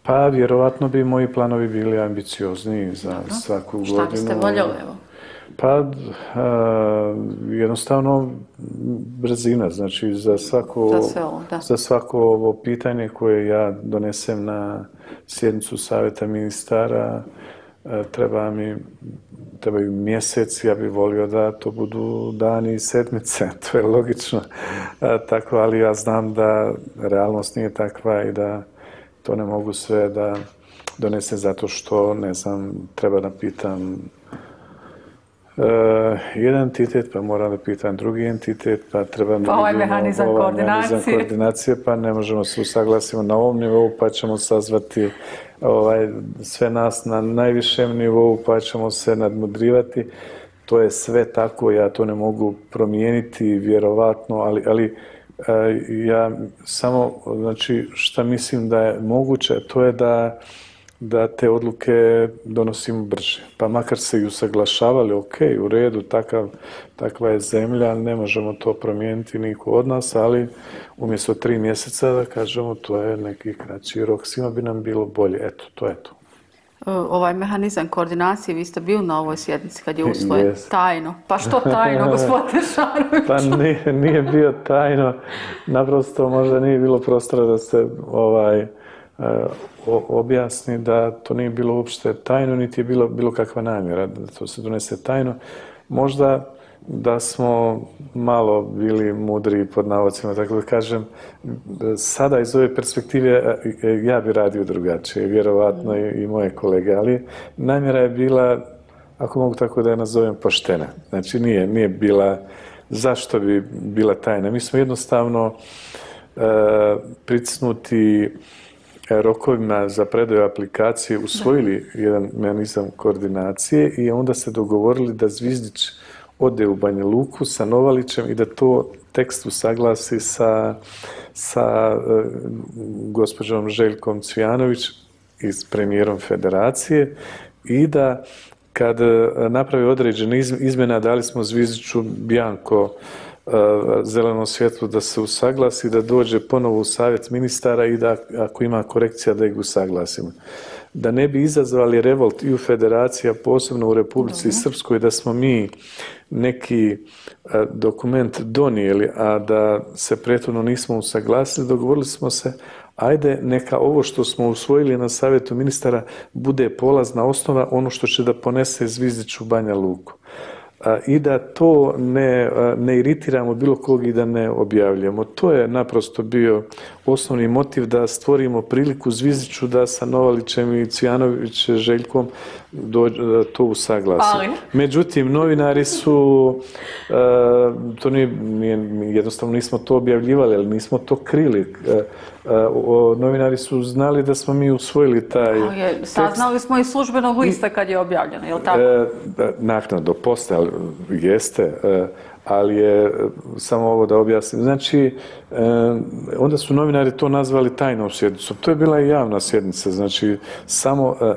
Pa, vjerovatno bi moji planovi bili ambiciozniji za svaku godinu. Šta
biste voljeli, evo?
Pa, a, jednostavno, brzina, znači za svako,
za, sve ovo, da.
za svako ovo pitanje koje ja donesem na sjednicu savjeta ministara, a, treba mi trebaju mjesec, ja bih volio da to budu dani i sedmice, to je logično. A, tako, ali ja znam da realnost nije takva i da to ne mogu sve da donese zato što, ne znam, treba da pitam Uh, jedan entitet, pa moram da pitam drugi entitet, pa treba
pa ovaj mehanizam ovaj koordinacije. Mehanizam
koordinacije, pa ne možemo se usaglasiti na ovom nivou, pa ćemo sazvati ovaj, sve nas na najvišem nivou, pa ćemo se nadmudrivati. To je sve tako, ja to ne mogu promijeniti, vjerovatno, ali, ali uh, ja samo, znači, šta mislim da je moguće, to je da da te odluke donosimo brže. Pa makar se i usaglašavali, ok, u redu, takav, takva je zemlja, ne možemo to promijeniti niko od nas, ali umjesto tri mjeseca da kažemo to je neki kraći rok, svima bi nam bilo bolje. Eto, to je to.
E, ovaj mehanizam koordinacije, vi ste bili na ovoj sjednici kad je usvojen yes. tajno. Pa što tajno, gospodine Šarović?
Pa nije, nije bio tajno. Naprosto možda nije bilo prostora da se ovaj, objasni da to nije bilo uopšte tajno, niti je bilo bilo kakva namjera da to se donese tajno. Možda da smo malo bili mudri pod navocima, tako da kažem, sada iz ove perspektive e, e, ja bi radio drugačije, vjerovatno i, i moje kolege, ali namjera je bila, ako mogu tako da je nazovem, poštena. Znači nije, nije bila, zašto bi bila tajna? Mi smo jednostavno uh, pricnuti uh, rokovima za predaju aplikacije usvojili jedan mehanizam koordinacije i onda se dogovorili da Zvizdić ode u Banja Luku sa Novalićem i da to tekst usaglasi sa, sa uh, gospođom Željkom Cvijanović iz premijerom federacije i da kad napravi određene izmjena, dali smo Zvizdiću Bjanko uh, zeleno svjetlo da se usaglasi, da dođe ponovo u savjet ministara i da ako ima korekcija da ih usaglasimo. Da ne bi izazvali revolt i u federaciji, a posebno u Republici Dobre. Srpskoj, da smo mi neki dokument donijeli, a da se prethodno nismo usaglasili, dogovorili smo se, ajde neka ovo što smo usvojili na savjetu ministara bude polazna osnova, ono što će da ponese Zvizdić u Banja Luku i da to ne, ne iritiramo bilo kog i da ne objavljamo. To je naprosto bio osnovni motiv da stvorimo priliku Zviziću da sa Novalićem i Cvijanović Željkom do, to usaglasi. Ali. Međutim, novinari su, to nije, nije, jednostavno nismo to objavljivali, ali nismo to krili. O, novinari su znali da smo mi usvojili taj
je, Saznali tekst. smo i službenog lista kad je objavljeno, je li tako? E,
naknadno, posle, jeste, e, ali je samo ovo da objasnim. Znači, e, onda su novinari to nazvali tajnom sjednicom. To je bila i javna sjednica, znači, samo e,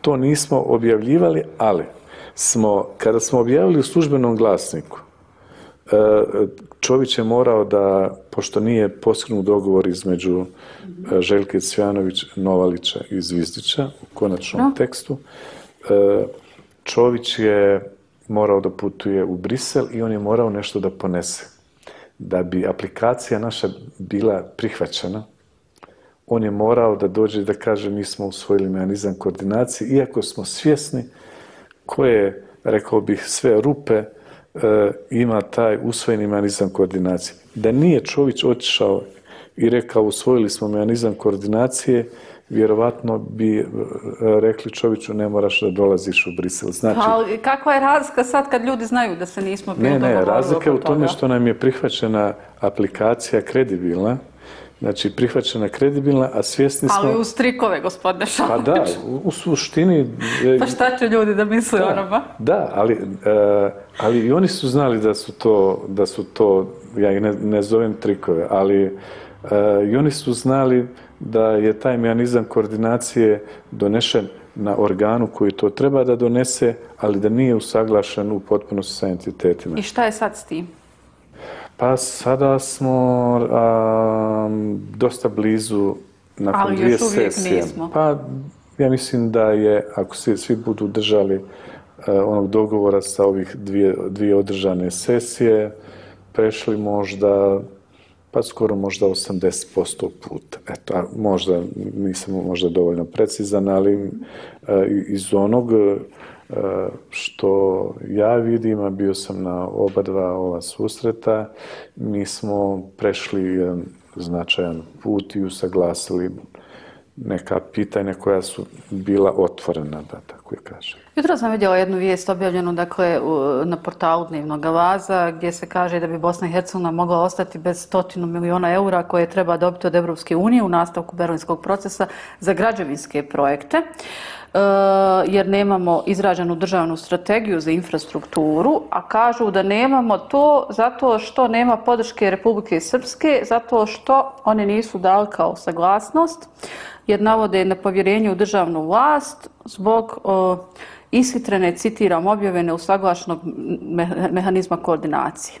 to nismo objavljivali, ali smo, kada smo objavili u službenom glasniku, Čović je morao da, pošto nije posebno dogovor između Željke Cvjanović, Novalića i Zvizdića u konačnom no. tekstu, Čović je morao da putuje u Brisel i on je morao nešto da ponese. Da bi aplikacija naša bila prihvaćena, on je morao da dođe da kaže mi smo usvojili mehanizam koordinacije, iako smo svjesni koje, rekao bih, sve rupe e, ima taj usvojeni mehanizam koordinacije. Da nije Čović otišao i rekao usvojili smo mehanizam koordinacije, vjerovatno bi e, rekli Čoviću ne moraš da dolaziš u Brisel.
Znači, Ali kakva je razlika sad kad ljudi znaju da se nismo
bili Ne, ne, razlika je u tome što nam je prihvaćena aplikacija kredibilna, Znači, prihvaćena kredibilna, a svjesni smo...
Ali uz trikove, gospodine Šalović.
Pa da, u, suštini...
pa šta će ljudi da misle da, onoma?
Da, ali, uh, ali i oni su znali da su to, da su to ja ih ne, ne zovem trikove, ali uh, i oni su znali da je taj mehanizam koordinacije donešen na organu koji to treba da donese, ali da nije usaglašen u potpunosti sa entitetima.
I šta je sad s tim?
Pa sada smo a, dosta blizu nakon Ali dvije sesije. Ali još uvijek nismo. Pa ja mislim da je, ako svi, svi budu držali a, onog dogovora sa ovih dvije, dvije održane sesije, prešli možda pa skoro možda 80% puta. Eto, a možda nisam možda dovoljno precizan, ali e, iz onog e, što ja vidim, a bio sam na oba dva ova susreta, mi smo prešli jedan značajan put i usaglasili neka pitanja koja su bila otvorena, da tako je kažem.
Jutro sam vidjela jednu vijest objavljenu dakle, na portalu Dnevnog Vaza gdje se kaže da bi Bosna i Hercegovina mogla ostati bez stotinu miliona eura koje treba dobiti od Evropske unije u nastavku berlinskog procesa za građevinske projekte. E, jer nemamo izraženu državnu strategiju za infrastrukturu, a kažu da nemamo to zato što nema podrške Republike Srpske, zato što oni nisu dali kao saglasnost, jer navode na povjerenje u državnu vlast zbog o, ishitrene, citiram, objavene usaglašnog mehanizma koordinacije.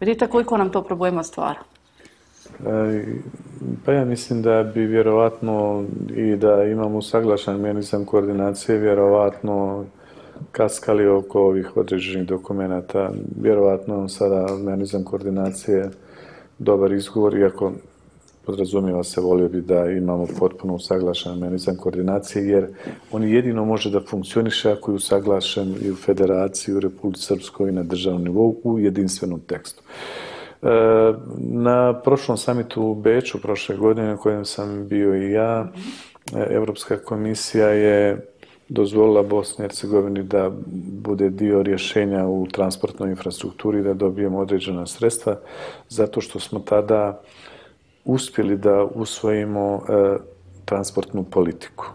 Vidite koliko nam to problema stvara?
E, pa ja mislim da bi vjerovatno i da imamo usaglašan mehanizam koordinacije, vjerovatno kaskali oko ovih određenih dokumenta. Vjerovatno on sada mehanizam koordinacije dobar izgovor, iako podrazumijeva se, volio bi da imamo potpuno usaglašen mehanizam koordinacije, jer on jedino može da funkcioniše ako je usaglašen i u Federaciji, u Republike Srpskoj i na državnom nivou u jedinstvenom tekstu. E, na prošlom samitu u Beču prošle godine, na kojem sam bio i ja, Evropska komisija je dozvolila Bosni i Hercegovini da bude dio rješenja u transportnoj infrastrukturi, da dobijemo određena sredstva, zato što smo tada uspjeli da usvojimo e, transportnu politiku.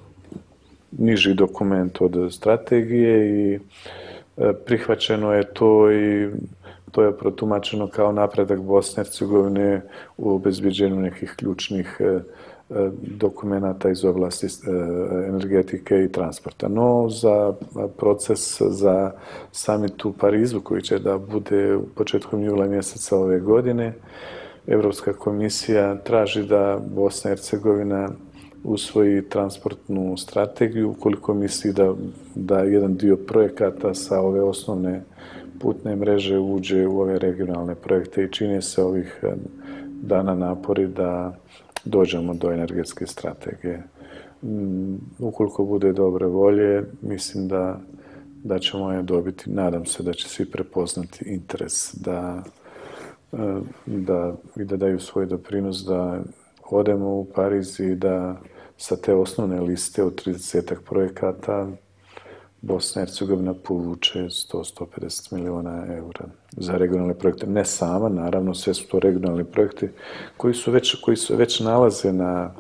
Niži dokument od strategije i e, prihvaćeno je to i to je protumačeno kao napredak Bosne i Hercegovine u obezbiđenju nekih ključnih e, e dokumenta iz oblasti e, energetike i transporta. No, za proces za summit u Parizu, koji će da bude u početkom jula mjeseca ove godine, Evropska komisija traži da Bosna i Hercegovina usvoji transportnu strategiju, ukoliko misli da, da jedan dio projekata sa ove osnovne putne mreže uđe u ove regionalne projekte i čini se ovih eh, dana napori da dođemo do energetske strategije. Mm, ukoliko bude dobre volje, mislim da, da ćemo je dobiti. Nadam se da će svi prepoznati interes da, E, da, i da daju svoj doprinos da odemo u Pariz i da sa te osnovne liste od 30 projekata Bosna i Hercegovina povuče 100-150 miliona eura za regionalne projekte. Ne sama, naravno, sve su to regionalni projekti koji su već, koji su već nalaze na,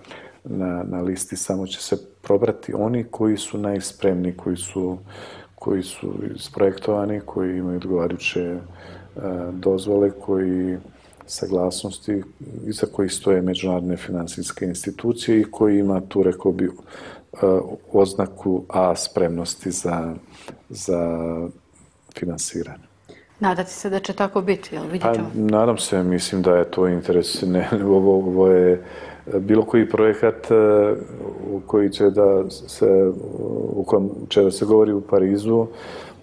na, na listi, samo će se probrati oni koji su najspremni, koji su, koji su isprojektovani, koji imaju odgovarajuće uh, dozvole, koji saglasnosti iza koji stoje međunarodne finansijske institucije i koji ima tu, rekao bi, Uh, oznaku A spremnosti za, za finansiranje.
Nadati se da će tako biti, jel vidjet ćemo?
Pa, nadam se, mislim da je to interes, ne, ovo, ovo je bilo koji projekat uh, u koji će da se, u kojem će da se govori u Parizu,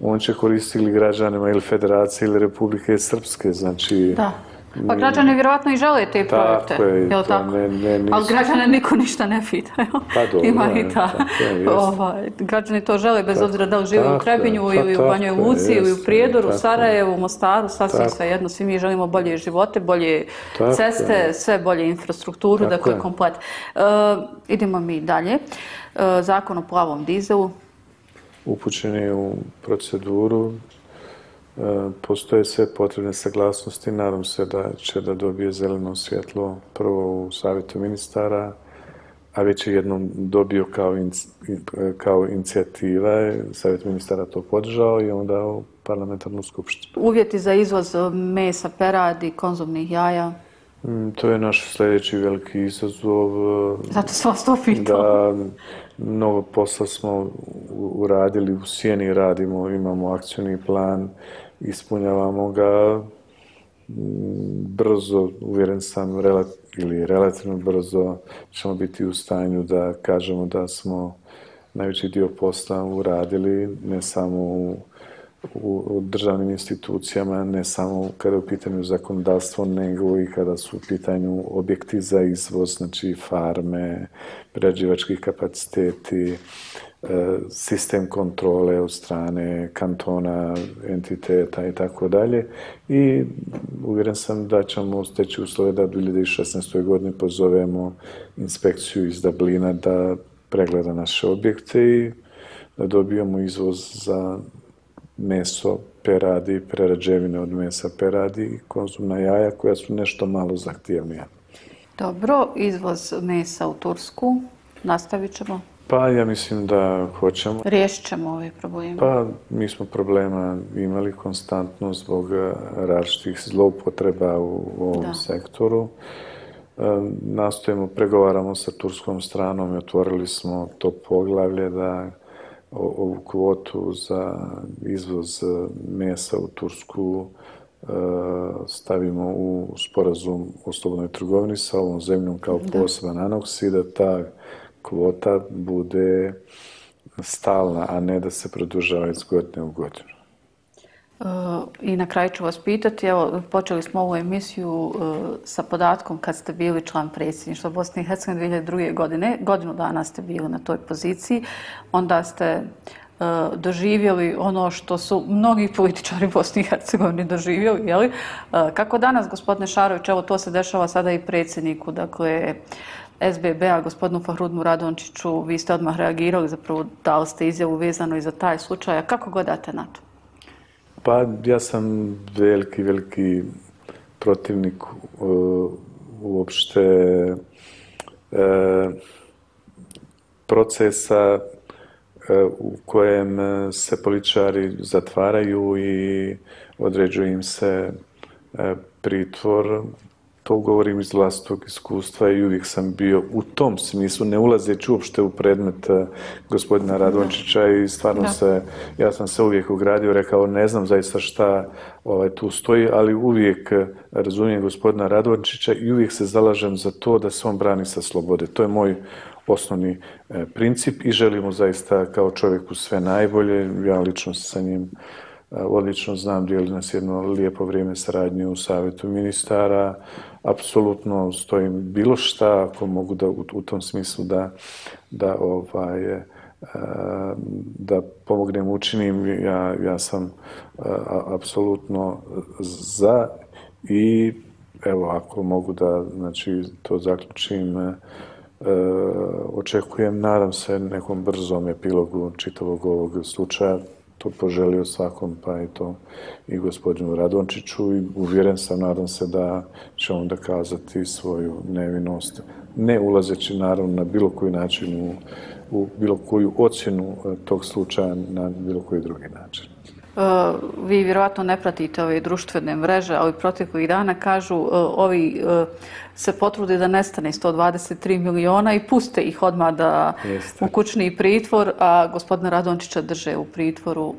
on će koristiti ili građanima ili Federacije ili Republike Srpske, znači...
Da Pa građani vjerovatno i žele te projekte.
Tako je,
jel
to
tako?
ne- ne, nisu-
Ali građane niko ništa ne pita. jel?
Pa dobro,
Ima i
je,
ta.
tako je,
ovaj, građani to žele bez obzira da li žive u
tako je,
Trebinju
pa
ili u
tako
Banjoj
je,
Luci ili u Prijedoru,
tako je.
Sarajevu, Mostaru, sasvim
Tako.
sve jedno. Svi mi želimo bolje živote, bolje
Tako
ceste,
je.
sve bolje infrastrukturu,
Tako
dakle
je.
komplet. E, idemo mi dalje. E, zakon o plavom dizelu
upućeni u proceduru. E, postoje sve potrebne saglasnosti. Nadam se da će da dobije zeleno svjetlo prvo u savjetu ministara, a već je jednom dobio kao, inc- in- kao inicijativa. Savjet ministara to podržao i onda u parlamentarnu skupštinu.
Uvjeti za izvoz mesa, peradi, konzumnih jaja.
Mm, To je naš sljedeći veliki izazov. e,
Zato sam vas to pitala.
Da, mnogo posla smo uradili, u Sjeni radimo, imamo akcijni plan, ispunjavamo ga mm, brzo, uvjeren sam, ili relativno brzo ćemo biti u stanju da kažemo da smo najveći dio posla uradili, ne samo u, u, državnim institucijama, ne samo kada je u pitanju zakonodavstvo, nego i kada su u pitanju objekti za izvoz, znači farme, prerađivački kapaciteti, e, sistem kontrole od strane kantona, entiteta i tako dalje. I uvjeren sam da ćemo steći uslove da u 2016. godini pozovemo inspekciju iz Dublina da pregleda naše objekte i da dobijemo izvoz za meso, peradi, prerađevine od mesa, peradi i konzumna jaja koja su nešto malo zahtjevnija.
Dobro, izvoz mesa u Tursku. Nastavit ćemo.
Pa ja mislim da hoćemo.
Riješit ćemo ove probleme.
Pa mi smo problema imali konstantno zbog eh, različitih zloupotreba u, u ovom
Da.
sektoru. E, Nastojimo, pregovaramo sa turskom stranom i otvorili smo to poglavlje da ovu kvotu za izvoz eh, mesa u Tursku e, stavimo u sporazum o slobodnoj trgovini sa ovom zemljom kao poseban aneks i da ta kvota bude stalna, a ne da se produžava iz godine u godinu.
E, I na kraju ću vas pitati, evo, počeli smo ovu emisiju e, sa podatkom kad ste bili član predsjedništva Bosne i Hercegovine 2002. godine, godinu dana ste bili na toj poziciji, onda ste e, doživjeli ono što su mnogi političari Bosne i Hercegovine doživjeli, jeli? E, kako danas, gospodine Šarović, evo to se dešava sada i predsjedniku, dakle, SBB-a, gospodinu Fahrudmu Radončiću, vi ste odmah reagirali, zapravo dali ste izjavu vezano i za taj slučaj, a kako gledate na to?
Pa ja sam veliki, veliki protivnik uh, uopšte uh, procesa uh, u kojem se političari zatvaraju i određuje im se uh, pritvor. To govorim iz vlastnog iskustva i uvijek sam bio u tom smislu, ne ulazeći uopšte u predmet uh, gospodina Radončića i stvarno
Da.
se, ja sam se uvijek ugradio, rekao ne znam zaista šta ovaj, tu stoji, ali uvijek eh, razumijem gospodina Radončića i uvijek se zalažem za to da se on brani sa slobode. To je moj osnovni eh, princip i želimo zaista kao čovjeku sve najbolje. Ja lično sa njim odlično znam, dijeli nas jedno lijepo vrijeme saradnje u savjetu ministara. Apsolutno stojim bilo šta ako mogu da u, u tom smislu da, da ovaj, e, da pomognem učinim, ja, ja sam e, apsolutno za i evo ako mogu da znači, to zaključim, e, očekujem, nadam se, nekom brzom epilogu čitavog ovog slučaja, to poželio svakom, pa i to i gospodinu Radončiću i uvjeren sam, nadam se da će on dokazati svoju nevinost, ne ulazeći naravno na bilo koji način u, u bilo koju ocjenu e, tog slučaja na bilo koji drugi način.
Uh, vi vjerovatno ne pratite ove društvene mreže, ali proteklih dana kažu uh, ovi uh, se potrude da nestane 123 miliona i puste ih odmah da
Jeste.
u kućni pritvor, a gospodina Radončića drže u pritvoru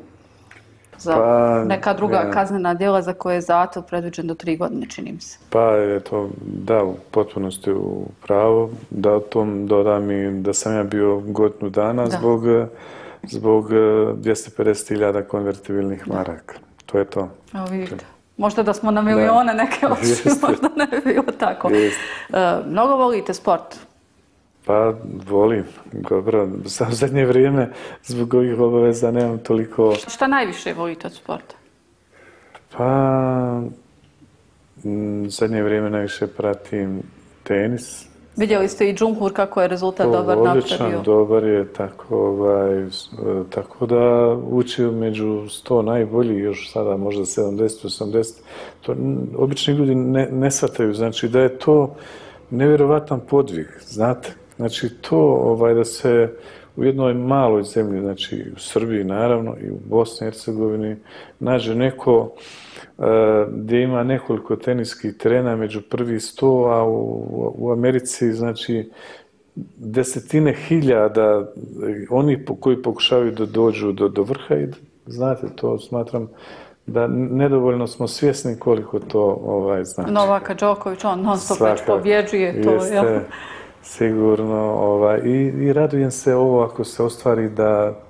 za
Pa,
neka druga
ja.
kaznena djela za koje je zatvor predviđen do tri godine, čini mi se.
Pa, eto, da, u potpunosti u pravo. Da o tom dodam i da sam ja bio godinu dana
Da.
zbog, zbog eh, 250.000 konvertibilnih maraka. To je to.
Evo vidite. Možda da smo na milione neke
Jeste.
možda ne bi bilo tako.
Jeste.
E, mnogo volite sport?
Pa, volim, dobro. Sam zadnje vrijeme, zbog ovih obaveza, nemam toliko...
Šta najviše volite od sporta?
Pa, zadnje vrijeme najviše pratim tenis.
Vidjeli ste i Džumhur kako je rezultat
O,
dobar
odličan,
napravio.
dobar je, tako, ovaj, e, tako da uči među 100 najboljih, još sada možda 70-80. To n- obični ljudi ne, ne shvataju, znači da je to nevjerovatan podvig, znate. Znači to ovaj, da se u jednoj maloj zemlji, znači u Srbiji naravno i u Bosni i Hercegovini, nađe neko gdje ima nekoliko teniskih terena među prvi sto, a u, u Americi, znači, desetine hiljada e, oni po- koji pokušavaju da dođu do, do vrha i znate, to smatram da nedovoljno smo svjesni koliko to ovaj, znači.
Novaka Đoković, on non stop već pobjeđuje to.
Jeste,
jel?
sigurno. Ovaj, i, I radujem se ovo ako se ostvari da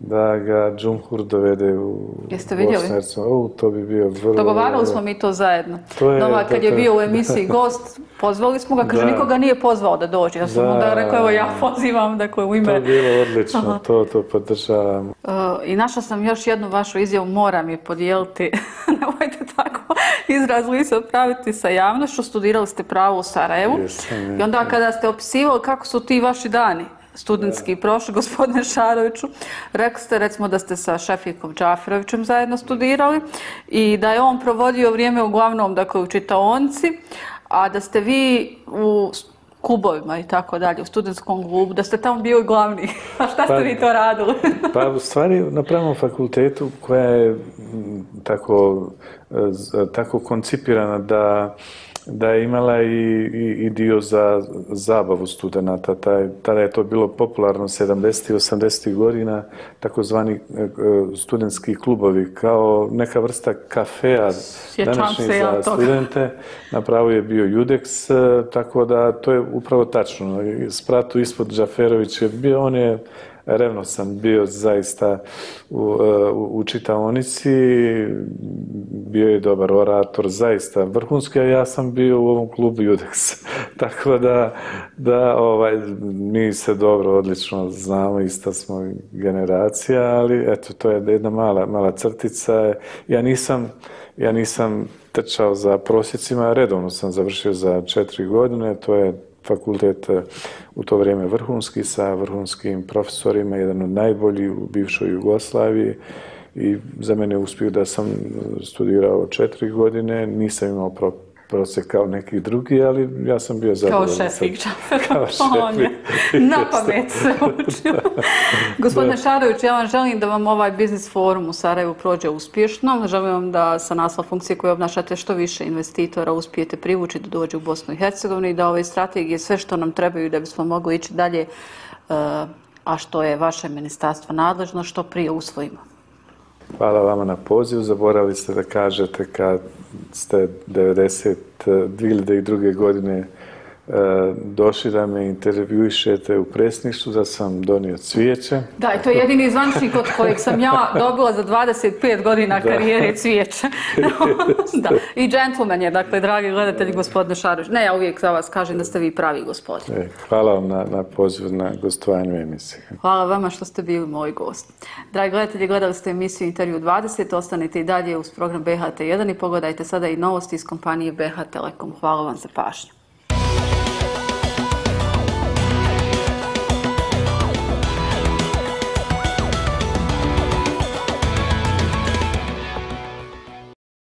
da ga Džumhur dovede u
Jeste vidjeli?
Bosnu. O, to bi bio vrlo...
Dogovarali smo mi to zajedno.
To je-
Novak kad je bio u emisiji gost, pozvali smo ga, kaže
Da.
nikoga nije pozvao da dođe. Ja sam
Da.
onda rekao, evo ja pozivam, dakle u
To
ime...
je bilo odlično, to, to podržavam.
Uh, I našla sam još jednu vašu izjavu, moram je podijeliti. Nemojte tako izrazili se praviti sa javnošću. Studirali ste pravo u Sarajevu.
Jesam,
I onda kada ste opisivali kako su ti vaši dani studentski prošli, gospodine Šaroviću, rekli ste recimo da ste sa Šefikom Džaferovićem zajedno studirali i da je on provodio vrijeme uglavnom dakle, u čitaonici, a da ste vi u klubovima i tako dalje, u studentskom klubu, da ste tamo bili glavni. A šta ste
Pa-
vi to radili?
Pa u stvari na pravnom fakultetu koja je tako, tako koncipirana da da je imala i, i, i dio za zabavu studenta. Taj, tada je to bilo popularno 70. i 80. godina, takozvani e, e, studentski klubovi, kao neka vrsta kafea današnji za
toga.
studente. Na pravu je bio Judex, e, tako da to je upravo tačno. Spratu ispod Džaferović je bio, on je revno sam bio zaista u, e, u, u čitaonici, bio je dobar orator, zaista vrhunski, a ja sam bio u ovom klubu Judex. Tako da, da ovaj, mi se dobro, odlično znamo, ista smo generacija, ali eto, to je jedna mala, mala crtica. Ja nisam, ja nisam trčao za prosjecima, redovno sam završio za četiri godine, to je fakultet e, u to vrijeme vrhunski sa vrhunskim profesorima, jedan od najboljih u bivšoj Jugoslaviji. I za mene je uspio da sam e, studirao četiri godine, nisam imao pro prosjek kao neki drugi, ali ja sam bio
Kao
zadovoljan.
šefik
Kao šefik.
na pamet se učio. Gospodine Šarović, ja vam želim da vam ovaj biznis forum u Sarajevu prođe uspješno. Želim vam da sa naslova funkcije koje obnašate što više investitora uspijete privući da dođe u Bosnu i Hercegovinu i da ove strategije, sve što nam trebaju da bismo mogli ići dalje, eh, a što je vaše ministarstvo nadležno, što prije usvojimo.
Hvala vama na pozivu. Zaboravili ste da kažete kad ste 90, 2002. godine došli da me intervjuišete u presništvu, da sam donio cvijeće.
Da, i to je jedini zvančnik od kojeg sam ja dobila za 25 godina karijere cvijeće. da. I džentlmen je, dakle, dragi gledatelji, gospodine Šarović. Ne, ja uvijek za vas kažem da ste vi pravi gospodin.
E, hvala vam na, na pozivu na gostovanju emisije.
Hvala vama što ste bili moj gost. Dragi gledatelji, gledali ste emisiju Intervju 20, ostanite i dalje uz program BHT1 i pogledajte sada i novosti iz kompanije BH Telekom. Hvala vam za pažnju.